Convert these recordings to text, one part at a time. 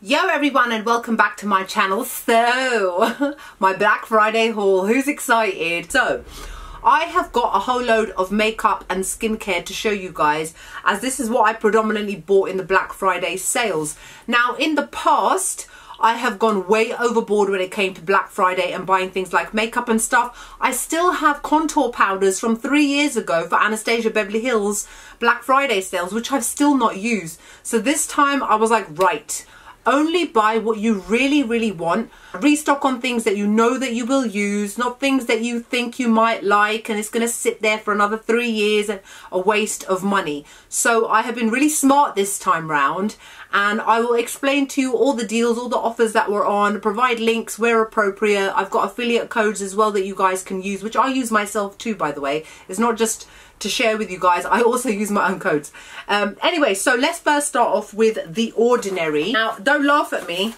Yo everyone and welcome back to my channel. So, my Black Friday haul, who's excited? So, I have got a whole load of makeup and skincare to show you guys as this is what I predominantly bought in the Black Friday sales. Now in the past, I have gone way overboard when it came to Black Friday and buying things like makeup and stuff. I still have contour powders from three years ago for Anastasia Beverly Hills Black Friday sales, which I've still not used. So this time I was like, right, only buy what you really, really want. Restock on things that you know that you will use, not things that you think you might like and it's going to sit there for another three years and a waste of money. So I have been really smart this time round and I will explain to you all the deals, all the offers that were on, provide links where appropriate. I've got affiliate codes as well that you guys can use, which I use myself too, by the way. It's not just to share with you guys. I also use my own codes. Um, anyway, so let's first start off with The Ordinary. Now, don't laugh at me.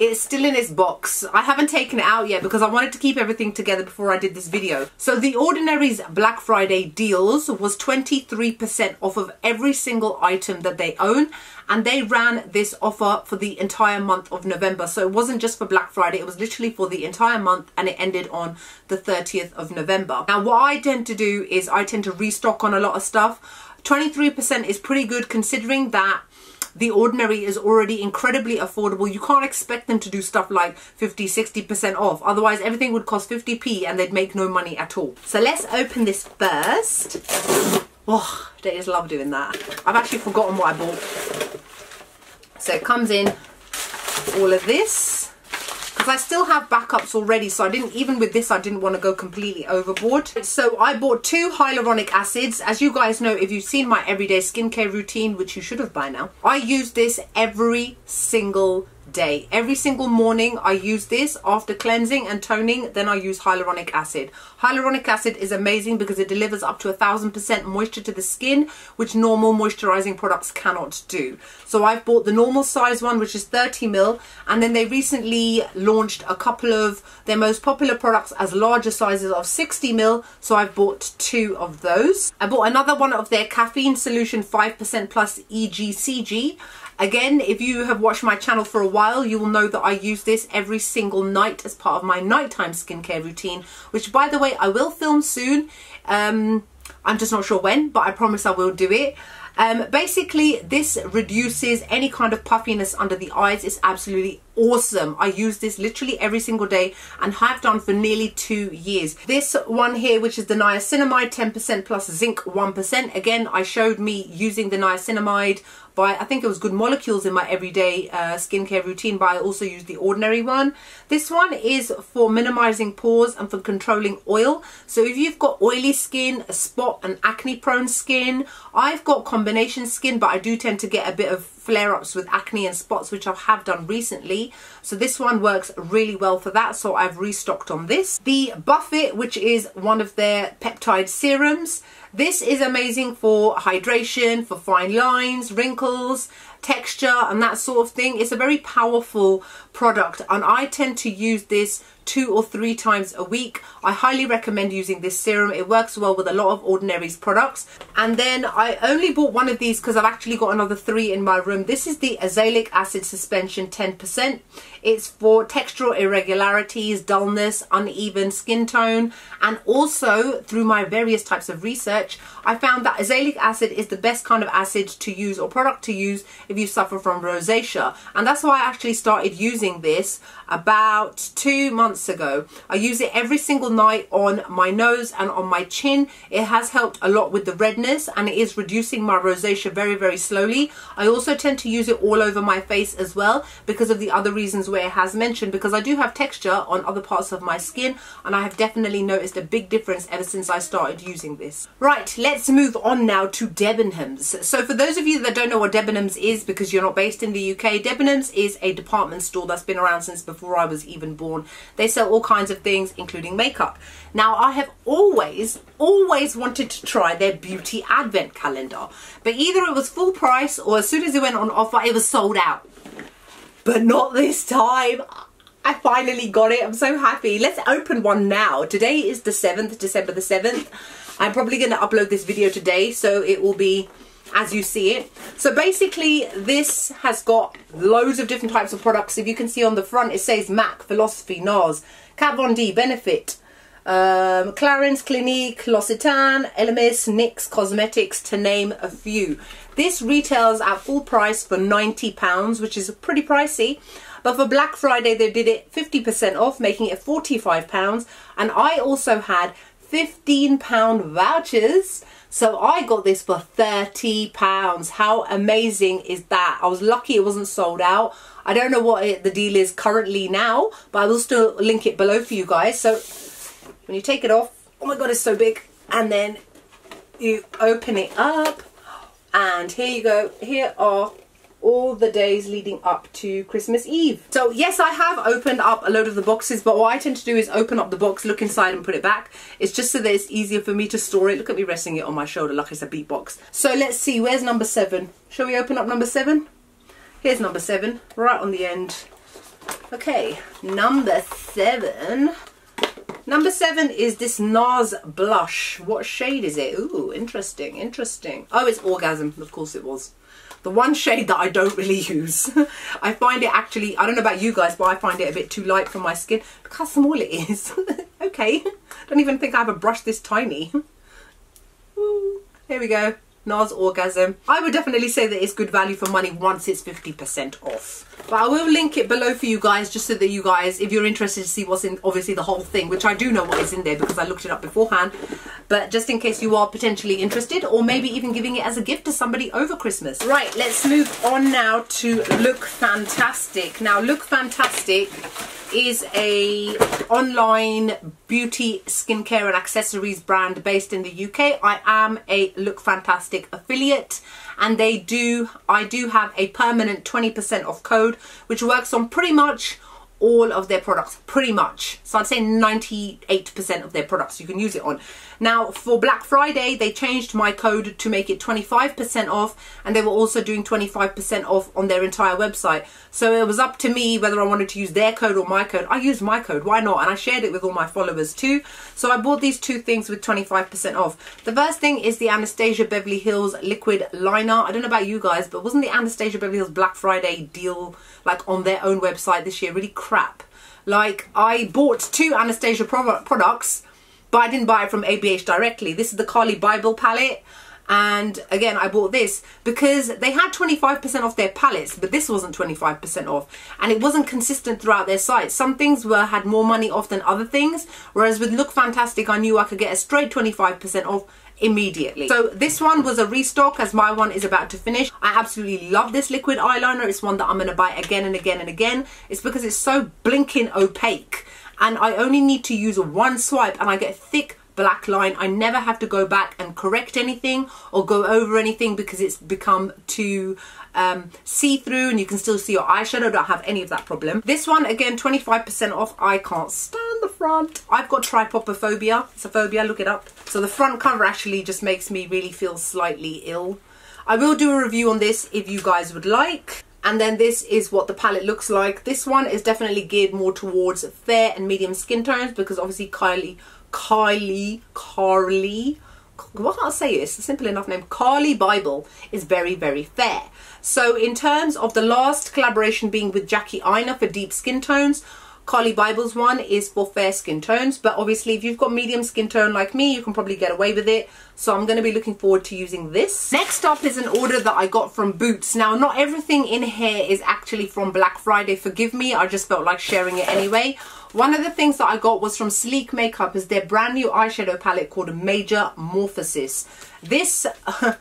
It's still in its box. I haven't taken it out yet because I wanted to keep everything together before I did this video. So The Ordinary's Black Friday deals was 23% off of every single item that they own and they ran this offer for the entire month of November. So it wasn't just for Black Friday, it was literally for the entire month and it ended on the 30th of November. Now what I tend to do is I tend to restock on a lot of stuff. 23% is pretty good considering that the Ordinary is already incredibly affordable. You can't expect them to do stuff like 50, 60% off. Otherwise, everything would cost 50p and they'd make no money at all. So let's open this first. Oh, I just love doing that. I've actually forgotten what I bought. So it comes in all of this because I still have backups already so I didn't even with this I didn't want to go completely overboard. So I bought two hyaluronic acids. As you guys know if you've seen my everyday skincare routine which you should have by now I use this every single day. Every single morning I use this after cleansing and toning then I use hyaluronic acid. Hyaluronic acid is amazing because it delivers up to a thousand percent moisture to the skin which normal moisturizing products cannot do. So I've bought the normal size one which is 30 mil and then they recently launched a couple of their most popular products as larger sizes of 60 mil so I've bought two of those. I bought another one of their caffeine solution 5% plus EGCG Again, if you have watched my channel for a while, you will know that I use this every single night as part of my nighttime skincare routine, which by the way, I will film soon. Um, I'm just not sure when, but I promise I will do it. Um, basically, this reduces any kind of puffiness under the eyes. It's absolutely awesome. I use this literally every single day and have done for nearly two years. This one here, which is the niacinamide 10% plus zinc 1%. Again, I showed me using the niacinamide by I think it was good molecules in my everyday uh, skincare routine but I also use the ordinary one this one is for minimizing pores and for controlling oil so if you've got oily skin a spot and acne prone skin I've got combination skin but I do tend to get a bit of flare-ups with acne and spots which I have done recently. So this one works really well for that so I've restocked on this. The Buffet which is one of their peptide serums this is amazing for hydration, for fine lines, wrinkles, texture and that sort of thing. It's a very powerful product and I tend to use this two or three times a week. I highly recommend using this serum. It works well with a lot of Ordinary's products. And then I only bought one of these because I've actually got another three in my room. This is the azelaic acid suspension 10%. It's for textural irregularities, dullness, uneven skin tone, and also through my various types of research, I found that azelaic acid is the best kind of acid to use or product to use if you suffer from rosacea. And that's why I actually started using this about two months ago. I use it every single night on my nose and on my chin. It has helped a lot with the redness and it is reducing my rosacea very, very slowly. I also tend to use it all over my face as well because of the other reasons where it has mentioned because I do have texture on other parts of my skin and I have definitely noticed a big difference ever since I started using this. Right, let's move on now to Debenhams. So for those of you that don't know what Debenhams is because you're not based in the UK, Debenhams is a department store that's been around since before I was even born. They sell all kinds of things including makeup. Now I have always, always wanted to try their beauty advent calendar but either it was full price or as soon as it went on offer it was sold out but not this time. I finally got it. I'm so happy. Let's open one now. Today is the 7th, December the 7th. I'm probably going to upload this video today, so it will be as you see it. So basically this has got loads of different types of products. If you can see on the front it says MAC, Philosophy, NARS, Kat Von D, Benefit, um, Clarins, Clinique, L'Occitane, Elemis, NYX, Cosmetics to name a few. This retails at full price for £90 which is pretty pricey. But for Black Friday they did it 50% off making it £45 and I also had £15 vouchers so I got this for £30. How amazing is that? I was lucky it wasn't sold out. I don't know what it, the deal is currently now, but I will still link it below for you guys. So when you take it off, oh my god, it's so big. And then you open it up and here you go. Here are all the days leading up to Christmas Eve. So yes, I have opened up a load of the boxes, but what I tend to do is open up the box, look inside and put it back. It's just so that it's easier for me to store it. Look at me resting it on my shoulder like it's a beatbox. So let's see, where's number seven? Shall we open up number seven? Here's number seven, right on the end. Okay, number seven. Number seven is this NARS blush. What shade is it? Ooh, interesting, interesting. Oh, it's Orgasm. Of course it was. The one shade that I don't really use. I find it actually, I don't know about you guys, but I find it a bit too light for my skin. Look how small it is. okay. Don't even think I have a brush this tiny. Ooh, here we go. NARS Orgasm. I would definitely say that it's good value for money once it's 50% off. But I will link it below for you guys just so that you guys, if you're interested to see what's in, obviously the whole thing, which I do know what is in there because I looked it up beforehand. But just in case you are potentially interested or maybe even giving it as a gift to somebody over Christmas. Right, let's move on now to Look Fantastic. Now, Look Fantastic is a online beauty skincare and accessories brand based in the UK. I am a Look Fantastic affiliate and they do I do have a permanent 20% off code which works on pretty much all of their products pretty much. So I'd say 98% of their products you can use it on. Now for Black Friday they changed my code to make it 25% off and they were also doing 25% off on their entire website. So it was up to me whether I wanted to use their code or my code. I used my code why not? And I shared it with all my followers too. So I bought these two things with 25% off. The first thing is the Anastasia Beverly Hills liquid liner. I don't know about you guys but wasn't the Anastasia Beverly Hills Black Friday deal like on their own website this year really crap. Like I bought two Anastasia products but I didn't buy it from ABH directly. This is the Carli Bybel palette. And again I bought this because they had 25% off their palettes but this wasn't 25% off. And it wasn't consistent throughout their site some things were had more money off than other things whereas with look fantastic I knew I could get a straight 25% off immediately. So this one was a restock as my one is about to finish. I absolutely love this liquid eyeliner. It's one that I'm going to buy again and again and again. It's because it's so blinking opaque and I only need to use one swipe and I get thick black line. I never have to go back and correct anything or go over anything because it's become too um, see-through and you can still see your eyeshadow. Don't have any of that problem. This one, again, 25% off. I can't stand the front. I've got trypopophobia. It's a phobia, look it up. So the front cover actually just makes me really feel slightly ill. I will do a review on this if you guys would like and then this is what the palette looks like this one is definitely geared more towards fair and medium skin tones because obviously Kylie Kylie Carly what I'll say? It's a simple enough name Carli Bybel is very very fair. So in terms of the last collaboration being with Jackie Aina for deep skin tones Carli Bybels one is for fair skin tones, but obviously if you've got medium skin tone like me, you can probably get away with it. So I'm going to be looking forward to using this. Next up is an order that I got from Boots. Now, not everything in here is actually from Black Friday. Forgive me, I just felt like sharing it anyway. One of the things that I got was from Sleek Makeup is their brand new eyeshadow palette called Major Morphosis. This...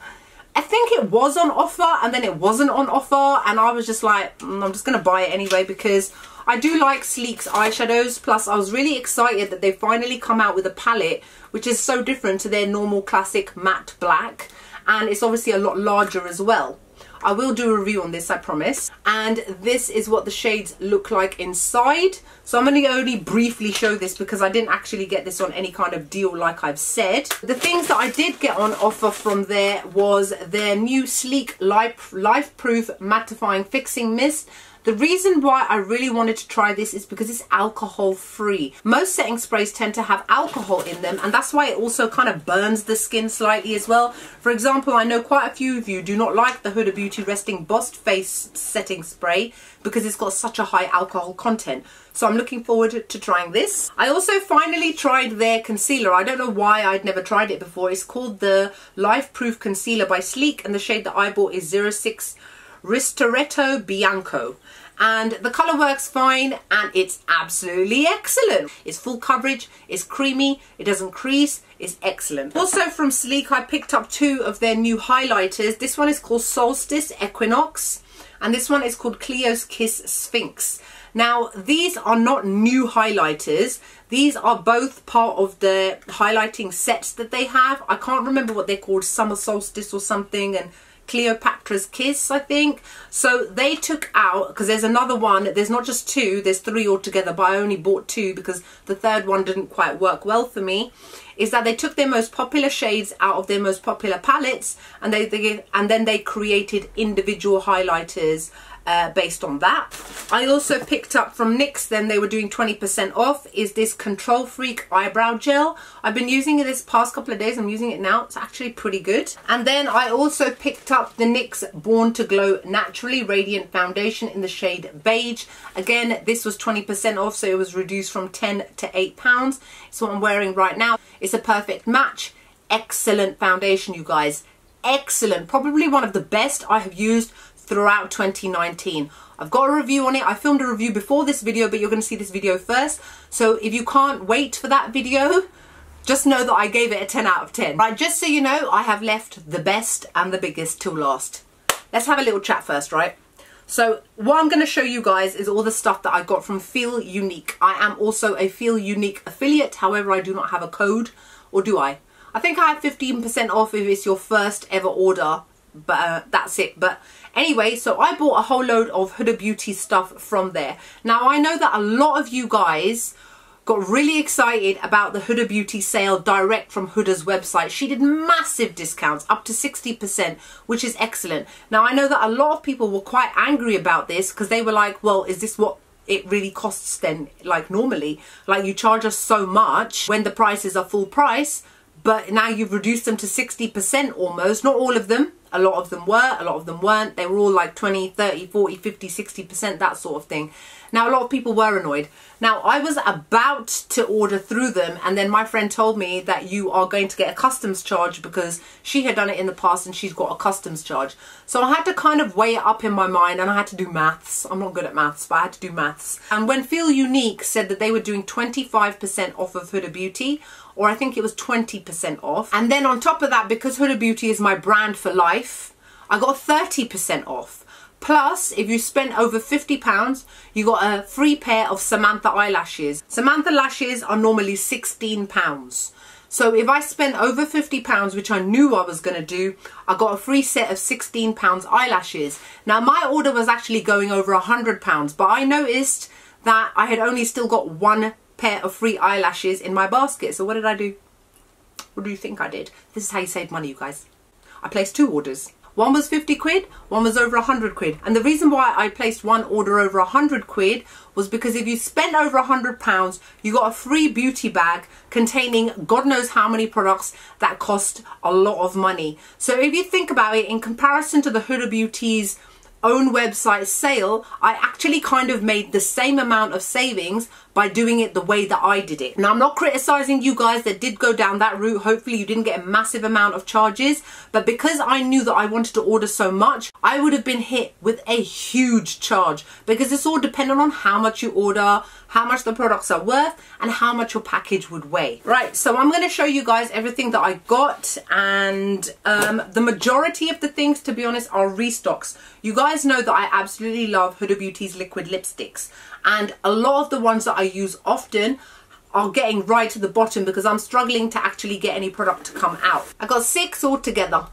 I think it was on offer and then it wasn't on offer and I was just like, mm, I'm just going to buy it anyway because I do like Sleek's eyeshadows. Plus, I was really excited that they finally come out with a palette which is so different to their normal classic matte black. And it's obviously a lot larger as well. I will do a review on this, I promise. And this is what the shades look like inside. So I'm going to only briefly show this because I didn't actually get this on any kind of deal like I've said. The things that I did get on offer from there was their new Sleek Life, Life Proof Mattifying Fixing Mist. The reason why I really wanted to try this is because it's alcohol free. Most setting sprays tend to have alcohol in them and that's why it also kind of burns the skin slightly as well. For example, I know quite a few of you do not like the Huda Beauty Resting Boss Face Setting Spray because it's got such a high alcohol content. So I'm looking forward to trying this. I also finally tried their concealer. I don't know why I'd never tried it before. It's called the Life Proof Concealer by Sleek and the shade that I bought is 06 Ristretto Bianco and the colour works fine and it's absolutely excellent. It's full coverage, it's creamy, it doesn't crease, it's excellent. Also from Sleek I picked up two of their new highlighters. This one is called Solstice Equinox and this one is called Cleo's Kiss Sphinx. Now these are not new highlighters, these are both part of the highlighting sets that they have. I can't remember what they're called, Summer Solstice or something and Cleopatra's Kiss, I think. So they took out, because there's another one, there's not just two, there's three altogether, but I only bought two because the third one didn't quite work well for me, is that they took their most popular shades out of their most popular palettes and they, they and then they created individual highlighters uh, based on that. I also picked up from NYX, then they were doing 20% off, is this Control Freak Eyebrow Gel. I've been using it this past couple of days, I'm using it now, it's actually pretty good. And then I also picked up the NYX Born to Glow Naturally Radiant Foundation in the shade Beige. Again, this was 20% off, so it was reduced from 10 to 8 pounds. It's what I'm wearing right now. It's a perfect match. Excellent foundation, you guys excellent probably one of the best I have used throughout 2019. I've got a review on it. I filmed a review before this video, but you're going to see this video first. So if you can't wait for that video, just know that I gave it a 10 out of 10. Right, just so you know, I have left the best and the biggest till last. Let's have a little chat first, right? So what I'm going to show you guys is all the stuff that I got from Feel Unique. I am also a Feel Unique affiliate. However, I do not have a code, or do I? I think I have 15% off if it's your first ever order, but uh, that's it. But Anyway, so I bought a whole load of Huda Beauty stuff from there. Now, I know that a lot of you guys got really excited about the Huda Beauty sale direct from Huda's website. She did massive discounts, up to 60%, which is excellent. Now, I know that a lot of people were quite angry about this because they were like, well, is this what it really costs then, like normally? Like, you charge us so much when the prices are full price, but now you've reduced them to 60% almost. Not all of them, a lot of them were, a lot of them weren't. They were all like 20, 30, 40, 50, 60%, that sort of thing. Now, a lot of people were annoyed. Now, I was about to order through them and then my friend told me that you are going to get a customs charge because she had done it in the past and she's got a customs charge. So I had to kind of weigh it up in my mind and I had to do maths. I'm not good at maths, but I had to do maths. And when Feel Unique said that they were doing 25% off of Huda Beauty, or I think it was 20% off. And then on top of that, because Huda Beauty is my brand for life, I got 30% off. Plus, if you spend over £50, you got a free pair of Samantha eyelashes. Samantha lashes are normally £16. So if I spent over £50, which I knew I was going to do, I got a free set of £16 eyelashes. Now my order was actually going over £100, but I noticed that I had only still got one pair of free eyelashes in my basket. So what did I do? What do you think I did? This is how you save money, you guys. I placed two orders. One was 50 quid, one was over 100 quid. And the reason why I placed one order over 100 quid was because if you spent over 100 pounds, you got a free beauty bag containing God knows how many products that cost a lot of money. So if you think about it, in comparison to the Huda Beauty's own website sale, I actually kind of made the same amount of savings by doing it the way that I did it. Now, I'm not criticizing you guys that did go down that route. Hopefully you didn't get a massive amount of charges, but because I knew that I wanted to order so much, I would have been hit with a huge charge because it's all dependent on how much you order, how much the products are worth, and how much your package would weigh. Right, so I'm going to show you guys everything that I got, and um, the majority of the things, to be honest, are restocks. You guys know that I absolutely love Huda Beauty's liquid lipsticks and a lot of the ones that I use often are getting right to the bottom because I'm struggling to actually get any product to come out. I got six altogether.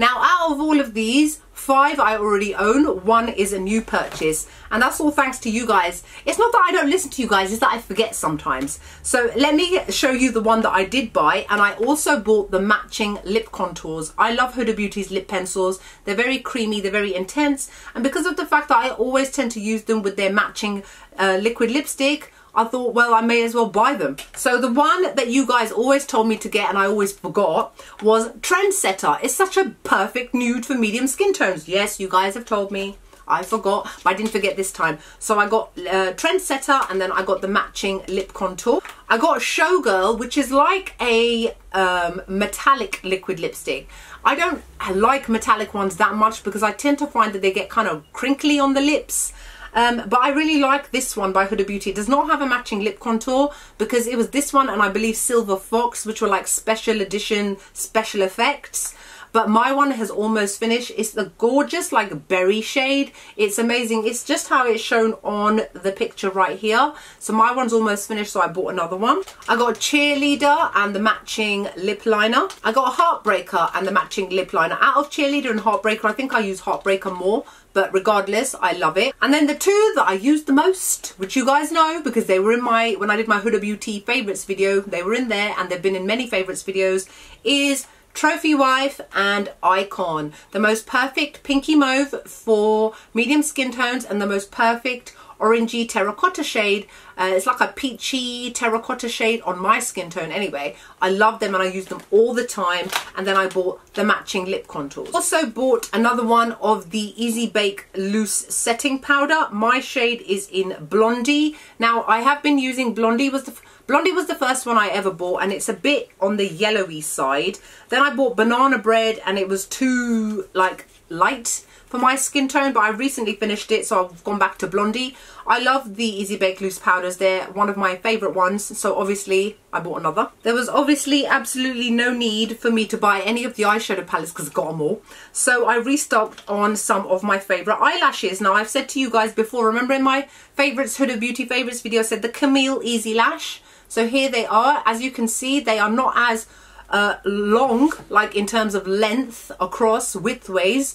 Now, out of all of these, five I already own, one is a new purchase, and that's all thanks to you guys. It's not that I don't listen to you guys, it's that I forget sometimes. So let me show you the one that I did buy, and I also bought the matching lip contours. I love Huda Beauty's lip pencils. They're very creamy, they're very intense, and because of the fact that I always tend to use them with their matching uh, liquid lipstick, I thought, well, I may as well buy them. So the one that you guys always told me to get and I always forgot was Trendsetter. It's such a perfect nude for medium skin tones. Yes, you guys have told me. I forgot, but I didn't forget this time. So I got uh, Trendsetter and then I got the matching lip contour. I got Showgirl, which is like a um, metallic liquid lipstick. I don't like metallic ones that much because I tend to find that they get kind of crinkly on the lips. Um, but I really like this one by Huda Beauty. It does not have a matching lip contour because it was this one and I believe Silver Fox, which were like special edition special effects but my one has almost finished. It's the gorgeous like berry shade. It's amazing. It's just how it's shown on the picture right here. So my one's almost finished so I bought another one. I got a cheerleader and the matching lip liner. I got a heartbreaker and the matching lip liner. Out of cheerleader and heartbreaker I think I use heartbreaker more but regardless I love it. And then the two that I used the most which you guys know because they were in my when I did my Huda Beauty favorites video they were in there and they've been in many favorites videos is Trophy Wife and Icon the most perfect pinky mauve for medium skin tones and the most perfect orangey terracotta shade. Uh, it's like a peachy terracotta shade on my skin tone anyway. I love them and I use them all the time. And then I bought the matching lip contours. Also bought another one of the Easy Bake Loose Setting Powder. My shade is in Blondie. Now I have been using Blondie was the Blondie was the first one I ever bought and it's a bit on the yellowy side. Then I bought Banana Bread and it was too like light for my skin tone but I recently finished it so I've gone back to Blondie. I love the Easy Bake Loose Powders. They're one of my favourite ones so obviously I bought another. There was obviously absolutely no need for me to buy any of the eyeshadow palettes because I got them all. So I restocked on some of my favourite eyelashes. Now I've said to you guys before, remember in my favourites Huda Beauty favourites video I said the Camille Easy Lash. So here they are. As you can see they are not as uh, long like in terms of length across widthways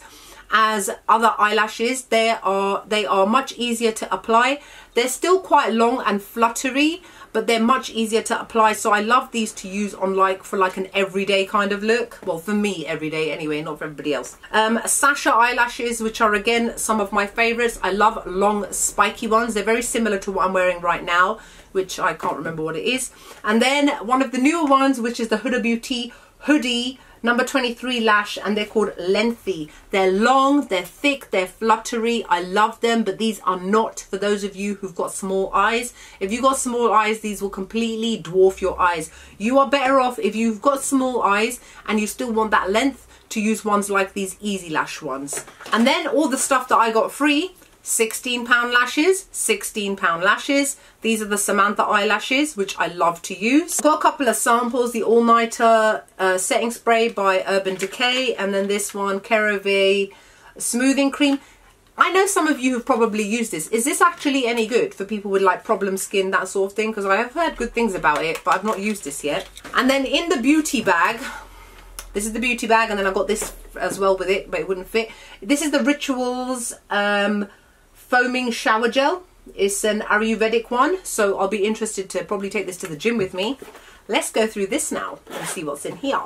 as other eyelashes they are they are much easier to apply they're still quite long and fluttery but they're much easier to apply. So I love these to use on like for like an everyday kind of look. Well for me everyday anyway not for everybody else. Um Sasha eyelashes which are again some of my favorites. I love long spiky ones. They're very similar to what I'm wearing right now which I can't remember what it is. And then one of the newer ones which is the Huda Beauty hoodie number 23 lash and they're called lengthy. They're long they're thick they're fluttery. I love them but these are not for those of you who've got small eyes. If you've got small eyes these will completely dwarf your eyes. You are better off if you've got small eyes and you still want that length to use ones like these easy lash ones. And then all the stuff that i got free 16 pound lashes 16 pound lashes these are the samantha eyelashes which i love to use got a couple of samples the all-nighter uh, setting spray by urban decay and then this one CeraVe smoothing cream I know some of you have probably used this. Is this actually any good for people with like problem skin, that sort of thing? Because I have heard good things about it, but I've not used this yet. And then in the beauty bag, this is the beauty bag, and then I got this as well with it, but it wouldn't fit. This is the Rituals um, foaming shower gel. It's an Ayurvedic one, so I'll be interested to probably take this to the gym with me. Let's go through this now and see what's in here.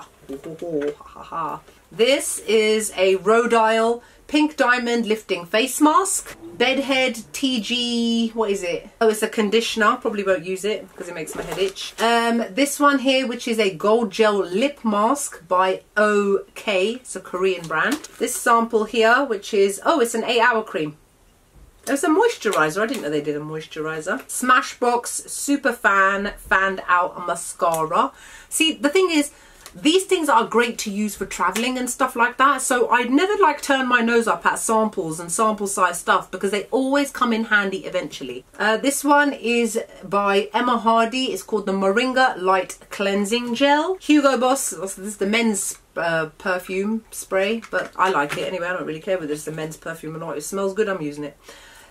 This is a Rodial Pink Diamond Lifting Face Mask. Bedhead TIGI, what is it? Oh, it's a conditioner. Probably won't use it because it makes my head itch. Um, this one here, which is a Gold Gel Lip Mask by OK. It's a Korean brand. This sample here, which is, oh, it's an 8 hour cream. There's a moisturiser. I didn't know they did a moisturiser. Smashbox Super Fan Fanned Out Mascara. See, the thing is, these things are great to use for traveling and stuff like that. So I'd never like turn my nose up at samples and sample size stuff because they always come in handy eventually. Uh, this one is by Emma Hardie. It's called the Moringa Light Cleansing Gel. Hugo Boss, this is the men's uh, perfume spray, but I like it anyway. I don't really care whether it's the men's perfume or not. It smells good, I'm using it.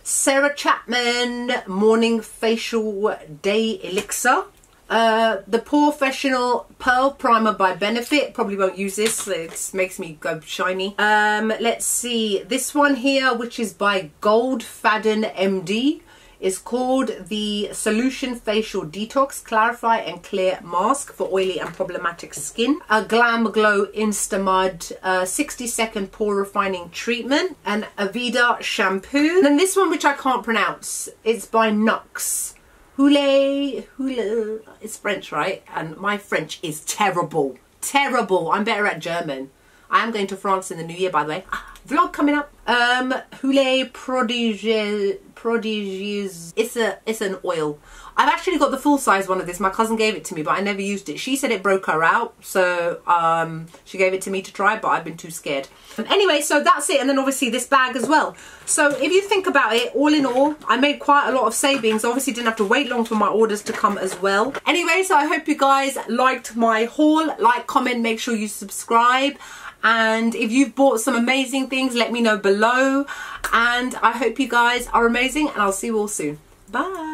Sarah Chapman Morning Facial Day Elixir. Uh, the Professional Pearl Primer by Benefit. Probably won't use this. It makes me go shiny. Um, let's see. This one here, which is by Goldfaden MD is called the Solution Facial Detox Clarify and Clear Mask for oily and problematic skin. A Glam Glow Instamud uh, 60 second pore refining treatment and Aveda shampoo. And then this one which I can't pronounce. It's by Nuxe. Hule, hule. It's French, right? And my French is terrible. Terrible. I'm better at German. I am going to France in the new year, by the way. Vlog coming up. Um, Hule Prodigy Prodigies. It's a it's an oil. I've actually got the full size one of this. My cousin gave it to me, but I never used it. She said it broke her out, so um, she gave it to me to try, but I've been too scared. Anyway, so that's it. And then obviously this bag as well. So if you think about it, all in all, I made quite a lot of savings. Obviously didn't have to wait long for my orders to come as well. Anyway, so I hope you guys liked my haul. Like, comment, make sure you subscribe and if you've bought some amazing things let me know below. And I hope you guys are amazing and I'll see you all soon. Bye